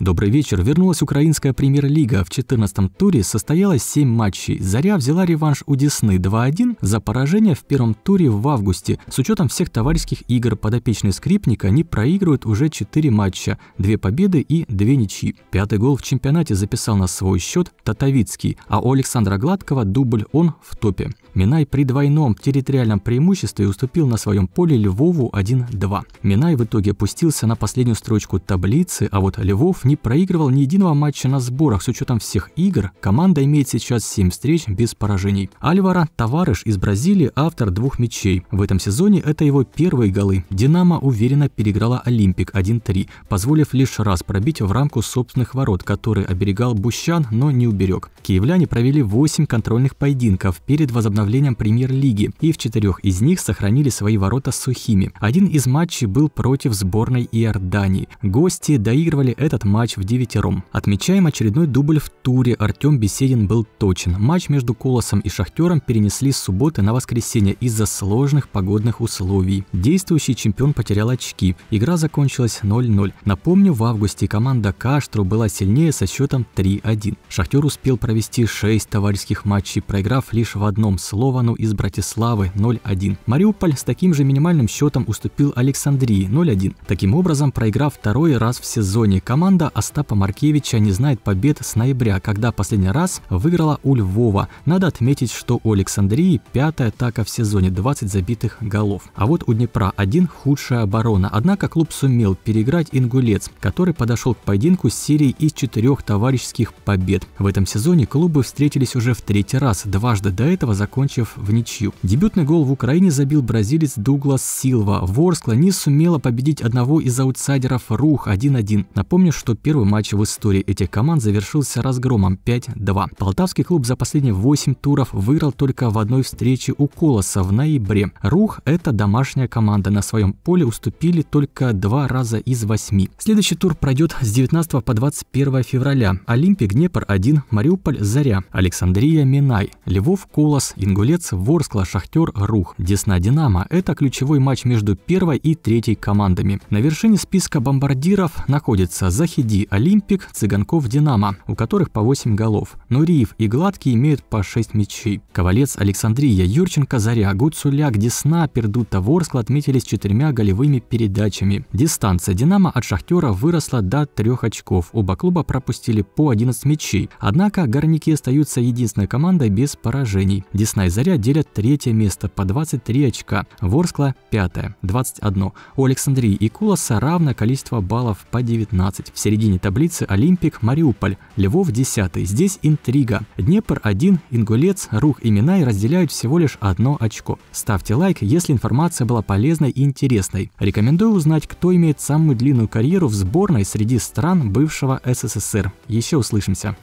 Добрый вечер. Вернулась украинская премьер-лига. В 14-м туре состоялось 7 матчей. «Заря» взяла реванш у «Десны» 2-1 за поражение в первом туре в августе. С учетом всех товарищеских игр подопечные скрипника они проигрывают уже 4 матча, 2 победы и 2 ничьи. Пятый гол в чемпионате записал на свой счет Татовицкий, а у Александра Гладкого дубль он в топе. Минай при двойном территориальном преимуществе уступил на своем поле Львову 1-2. Минай в итоге опустился на последнюю строчку таблицы, а вот Львов не проигрывал ни единого матча на сборах. С учетом всех игр, команда имеет сейчас 7 встреч без поражений. Альвара Таварыш из Бразилии автор двух мячей. В этом сезоне это его первые голы. «Динамо» уверенно переиграла «Олимпик» 1-3, позволив лишь раз пробить в рамку собственных ворот, который оберегал Бущан, но не уберег. Киевляне провели 8 контрольных поединков перед возобновлением премьер-лиги, и в четырех из них сохранили свои ворота сухими. Один из матчей был против сборной Иордании. Гости доигрывали этот матч в девятером. Отмечаем очередной дубль в туре. Артем Беседин был точен. Матч между Колосом и Шахтером перенесли с субботы на воскресенье из-за сложных погодных условий. Действующий чемпион потерял очки. Игра закончилась 0-0. Напомню, в августе команда Каштру была сильнее со счетом 3-1. Шахтер успел провести 6 товарищеских матчей, проиграв лишь в одном Словану из Братиславы 0-1. Мариуполь с таким же минимальным счетом уступил Александрии 0-1. Таким образом, проиграв второй раз в сезоне, команда Остапа Маркевича не знает побед с ноября, когда последний раз выиграла у Львова. Надо отметить, что у Александрии пятая атака в сезоне, 20 забитых голов. А вот у Днепра один худшая оборона. Однако клуб сумел переиграть Ингулец, который подошел к поединку с серией из четырех товарищеских побед. В этом сезоне клубы встретились уже в третий раз. Дважды до этого закончив в ничью. Дебютный гол в Украине забил бразилец Дуглас Силва. Ворскла не сумела победить одного из аутсайдеров Рух 1-1. Напомню, что первый матч в истории этих команд завершился разгромом 5-2. Полтавский клуб за последние 8 туров выиграл только в одной встрече у Колоса в ноябре. Рух – это домашняя команда. На своем поле уступили только два раза из восьми. Следующий тур пройдет с 19 по 21 февраля. Олимпик Днепр 1, Мариуполь Заря, Александрия Минай, Львов Колос, Ингулец, Ворскла, Шахтер, Рух, Десна, Динамо – это ключевой матч между первой и третьей командами. На вершине списка бомбардиров находятся Захиди, Олимпик, Цыганков, Динамо, у которых по 8 голов. Нуриев и Гладкий имеют по 6 мячей. Ковалец, Александрия, Юрченко, Заря, Гуцуляк, Десна, Пердута, Ворскла отметились четырьмя голевыми передачами. Дистанция Динамо от Шахтера выросла до 3 очков. Оба клуба пропустили по 11 мячей. Однако горняки остаются единственной командой без поражений. Десна Красная Заря делят третье место по 23 очка, Ворскла – пятое, 21. У Александрии и Кулоса равное количество баллов по 19. В середине таблицы Олимпик, Мариуполь, Львов – 10. Здесь интрига. Днепр – 1, Ингулец, Рух и Минай разделяют всего лишь одно очко. Ставьте лайк, если информация была полезной и интересной. Рекомендую узнать, кто имеет самую длинную карьеру в сборной среди стран бывшего СССР. Еще услышимся.